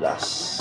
Last.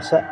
ça